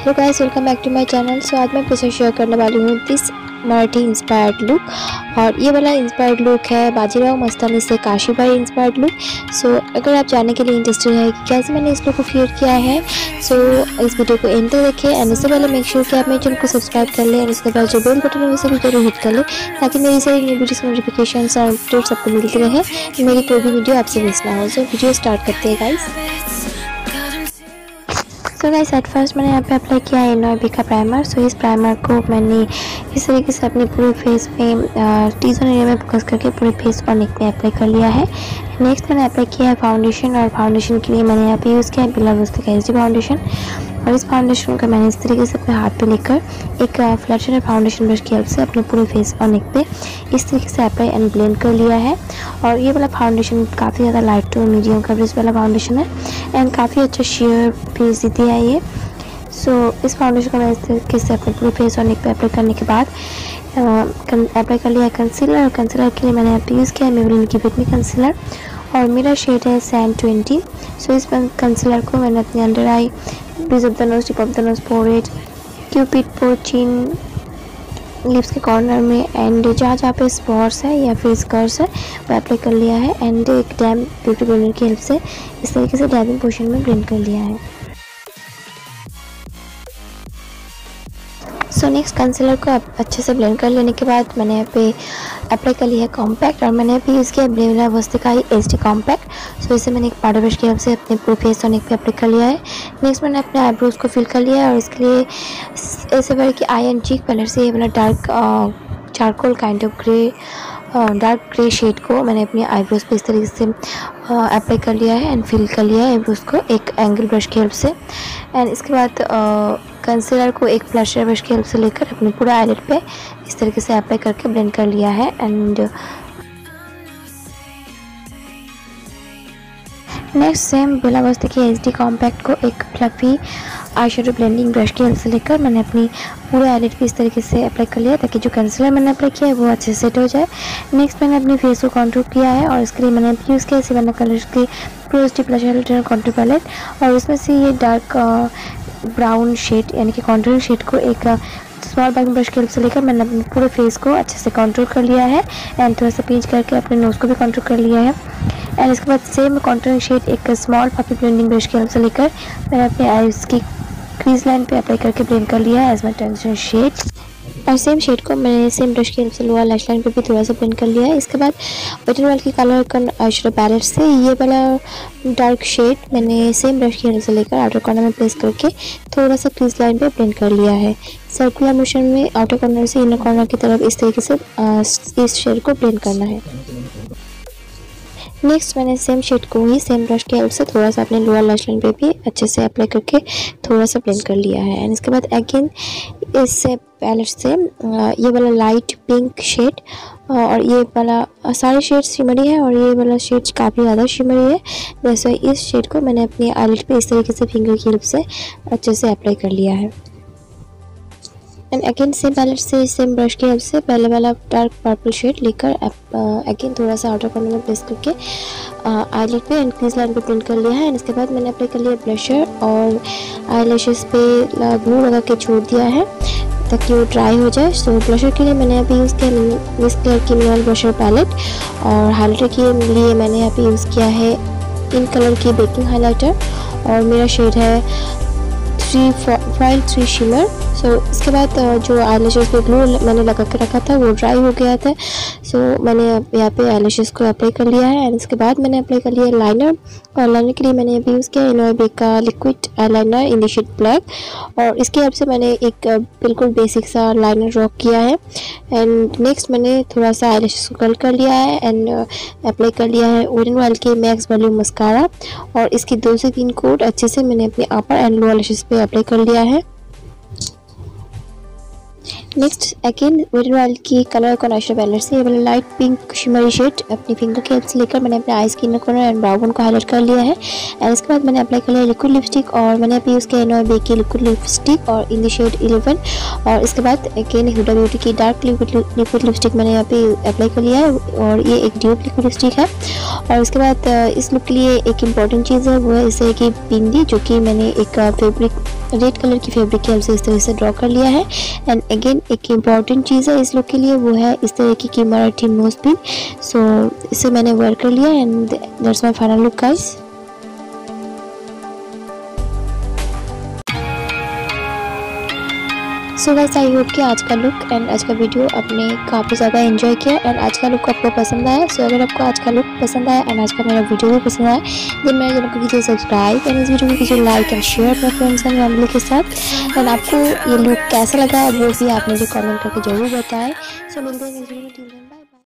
Hello guys welcome back to my channel so आज मैं आपके शेयर करने वाली हूँ दिस मराठी इंस्पायर्ड लुक और ये वाला इंस्पायर्ड लुक है बाजीराव मस्तानी से काशी भाई इंस्पायर्ड लुक सो अगर आप जानने के लिए इंटरेस्टेड है कि कैसे मैंने इस लुक को क्रिएट किया है सो so, इस वीडियो को एंड तक देखें एंड उससे पहले मेक श्योर कि आप मेरे चैनल को सब्सक्राइब कर लें और उसके बाद जो बेल बटन है उसे भी ज़रूर हिट कर लें ताकि मेरी सारी न्यू वीडियोज़ नोटिफिकेशन और अपडेट्स आपको मिलती रहे। मेरी कोई भी वीडियो आपसे मिस ना हो। सो वीडियो स्टार्ट करते हैं guys so guys at first मैंने यहाँ पे अप्लाई किया है नोबी का प्राइमर सो इस प्राइमर को मैंने इस तरीके से अपने पूरे फेस में टी जोन एरिया में फोकस करके पूरे फेस और नेक पे अप्लाई कर लिया है. नेक्स्ट मैंने अप्लाई किया है फाउंडेशन और फाउंडेशन के लिए मैंने यहाँ पे यूज़ किया है बिला वस्तु का फाउंडेशन और इस फाउंडेशन को मैंने इस तरीके से अपने हाथ पे लेकर एक फ्लैटर फाउंडेशन ब्रश की हेल्प से अपने पूरे फेस और नेक पे इस तरीके से अप्लाई एंड ब्लेंड कर लिया है। और ये वाला फाउंडेशन काफ़ी ज़्यादा लाइट टू मीडियम कवरेज वाला फाउंडेशन है एंड काफ़ी अच्छा शेयर फेस देती है ये। सो so, इस फाउंडेशन को मैं इस तरीके से अपने पूरे फेस और नेक पे अप्लाई करने के बाद अप्लाई कर लिया कंसीलर और कंसीलर के लिए मैंने यहाँ पे यूज़ किया है मेबलिन की फिटमी कंसीलर और मेरा शेड है सैन ट्वेंटी सो इस कंसीलर को मैंने अपने under eye base of the nose tip of the nose forehead cupid पर लिप्स के कॉर्नर में एंड जहाँ जहाँ पे स्पॉट्स है या फिर स्कर्स है वो अप्लाई कर लिया है एंड एक डैम ब्यूटी ब्लेंडर की हेल्प से इस तरीके से डैमिंग पोर्शन में ब्लेंड कर लिया है। सो नेक्स्ट कंसीलर को अच्छे से ब्लेंड कर लेने के बाद मैंने यहाँ पे अप्लाई कर लिया है कॉम्पैक्ट और मैंने अभी यूज़ किया ब्लेवला वस्ते का ही एच डी कॉम्पैक्ट सो इसे मैंने एक पाउडर ब्रश की हेल्प से अपने पूरे फेस और नेक पे अप्लाई कर लिया है। नेक्स्ट मैंने अपने आईब्रोज को फिल कर लिया है और इसके लिए ऐसे बार कि आई एंड चीक कलर से ये वाला dark charcoal kind of grey dark grey shade को मैंने अपनी आईब्रोज पे इस तरीके से अप्लाई कर लिया है एंड फिल कर लिया है आईब्रोज को एक एंगल ब्रश की हेल्प से। एंड इसके बाद कंसीलर को एक फ्लशर ब्रश की हेल्प से लेकर अपने पूरा आईलेट पे इस तरीके से अप्लाई करके ब्लेंड कर लिया है एंड नेक्स्ट सेम बेला बस्ती की एच डी कॉम्पैक्ट को एक fluffy eye shadow blending brush की हेल्प से लेकर मैंने अपनी पूरे आईलेट पे इस तरीके से अप्लाई कर लिया ताकि जो कंसीलर मैंने अप्लाई किया है वो अच्छे सेट हो जाए। नेक्स्ट मैंने अपनी फेस को कॉन्ट्रोल किया है और इसके लिए मैंने यूज़ किया सिवाना कलर की प्रोस्टी प्लस कॉन्ट्रोल पैलेट और इसमें से ये डार्क ब्राउन शेड यानी कि कॉन्ट्रोल शेड को एक स्मॉल बैग ब्रश की हेल्प से लेकर मैंने अपने पूरे फेस को अच्छे से कंट्रोल कर लिया है एंड थोड़ा सा पीच करके अपने नोज़ को भी कंट्रोल कर लिया है। एंड इसके बाद सेम कॉन्ट्रोल शेड एक स्मॉल पपी ब्लेंडिंग ब्रश की हेल्प से लेकर मैंने अपने आईज की क्रीज लाइन पे अप्लाई करके ब्लेंड कर लिया है एज माई टेंशन शेड और सेम शेड को मैंने सेम ब्रश की हेल्प से लोअर लैश लाइन पर भी थोड़ा सा पेंट कर लिया है। इसके बाद बटन वाल की कलर का पैलेट से ये वाला डार्क शेड मैंने सेम ब्रश की हेल्प से लेकर आउटर कॉर्नर में प्लेस करके थोड़ा सा क्रीज लाइन पे पेंट कर लिया है। सर्कुलर मोशन में आउटर कॉर्नर से इनर कॉर्नर की तरफ़ इस तरीके से इस शेड को पेंट करना है। नेक्स्ट मैंने सेम शेड को ही सेम ब्रश की हेल्प से थोड़ा सा अपने लोअर लैश लाइन पे भी अच्छे से अप्लाई करके थोड़ा सा ब्लेंड कर लिया है। एंड इसके बाद अगेन इससे पैलेट से ये वाला लाइट पिंक शेड और ये वाला सारे शेड शिमरी है और ये वाला शेड काफ़ी ज़्यादा शिमरी है। जैसे इस शेड को मैंने अपनी आईलेट पे इस तरीके से फिंगर की हेल्प से अच्छे से अप्लाई कर लिया है। एंड अगेन सेम पैलेट से सेम ब्रश की हेल्प से पहले वाला डार्क पर्पल शेड लेकर अगेन थोड़ा सा आउटर कॉर्नर में प्लेस करके आईलेट पे एंड क्रीज लाइन पे प्रिंट कर लिया है। एंड इसके बाद मैंने अप्लाई कर लिया ब्रशर और आई पे ग्लू लगा के छोड़ दिया है ताकि वो ड्राई हो जाए। सो ब्रशर के लिए मैंने अभी यूज़ किया मिस कलर की मिनरल ब्रशर पैलेट और हाईलाइटर के लिए मैंने यहाँ पे यूज़ किया है इन कलर की बेकिंग हाईलाइटर और मेरा शेड है three five three shimmer so इसके बाद जो आई पे ग्लू मैंने लगा के रखा था, वो ड्राई हो गया था। सो so, मैंने यहाँ पे आई को अप्लाई कर लिया है एंड इसके बाद मैंने अप्लाई कर लिया लाइनर और लाइनर के लिए मैंने अभी यूज़ किया इनोबे का liquid liner in the black और इसके हेल्प से मैंने एक बिल्कुल बेसिक सा लाइनर ड्रॉ किया है. एंड नेक्स्ट मैंने थोड़ा सा आई को कल कर लिया है एंड अप्लाई कर लिया है ओरिन वाल के मैक्स वॉल्यूम मस्कारा और इसकी दो से तीन कोड अच्छे से मैंने अपने अपर एंड लोअर पे अप्लाई कर लिया है. नेक्स्ट अगेन वेटर ऑयल की कलर को कॉन्ट्रास्टर पैलेट से, ये वाला लाइट पिंक शिमरी शेड अपनी फिंगर के से लेकर मैंने अपने आइस की कॉर्नर एंड ब्राउन को हाईलाइट कर लिया है। एंड इसके बाद मैंने अप्लाई कर लिया लिक्विड लिपस्टिक और मैंने अभी उसके एन और बे की लिक्विड लिपस्टिक और इन द शेड इलेवन और इसके बाद अगेन हुडा ब्यूटी की डार्क लिक्विड लिपस्टिक मैंने यहाँ पे अप्लाई कर लिया है और ये एक ड्यूब लिक्विड लिपस्टिक है। और इसके बाद इस लुक के लिए एक इंपॉर्टेंट चीज़ है, वो है इसे की बिंदी, जो कि मैंने एक फेब्रिक रेड कलर की फेब्रिक की हेल्प से इस तरह से ड्रॉ कर लिया है। एंड अगेन एक इंपॉर्टेंट चीज़ है इस लुक के लिए, वो है इस तरीके की मराठी नोज़ पिन सो इसे मैंने वेयर कर लिया and that's my final look guys so guys I hope कि आज का लुक एंड आज का वीडियो आपने काफ़ी ज़्यादा एंजॉय किया एंड आज का लुक आपको पसंद आया। सो so, अगर आपको आज का लुक पसंद आया एंड आज का मेरा वीडियो भी पसंद आया देन मेरे चैनल को कीजिए सब्सक्राइब एंड इस वीडियो को कीजिए लाइक एंड शेयर अपने फ्रेंड्स एंड फैमिली के साथ। एंड आपको ये लुक कैसा लगा वो भी आप मुझे कॉमेंट करके ज़रूर बताएँ। सो मिलते हैं